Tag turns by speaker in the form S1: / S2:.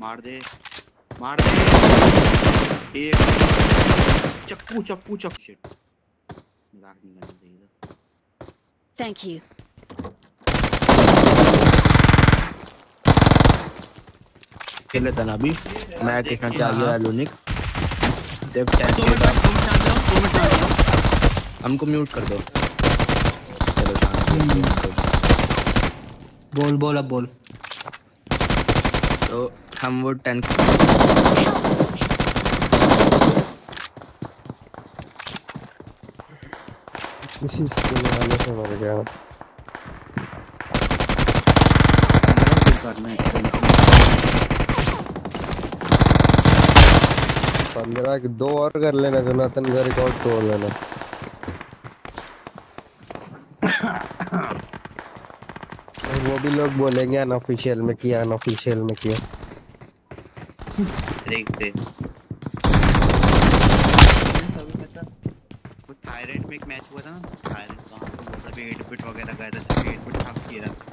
S1: मार दे मार दे। एक। चक्कू चक्कू चक शिट मज़ाक नहीं करना चाहिए था
S2: Thank you.
S3: खेल लेता ना अभी। मैं देखना चाहिए
S1: हाँ।
S3: लूनिक। देख टैंक
S1: दो मिनट दो मिनट शांत रहो दो मिनट शांत रहो
S3: हमको म्यूट कर दो। चलो शांत
S4: बोल बोल अब बोल।
S3: तो हम वो टैंक
S5: किसी वाले से मर गया। पंद्रह दो और कर लेना, जोनाथन का रिकॉर्ड तोड़ लेना। वो भी लोग बोलेंगे अनऑफिशियल में किया अनऑफिशियल में किया।
S1: देखते। में एक मैच हुआ था ना थायराइड का सभी 8 बिट वगैरह गए था 8 बिट हाफ़ किया था।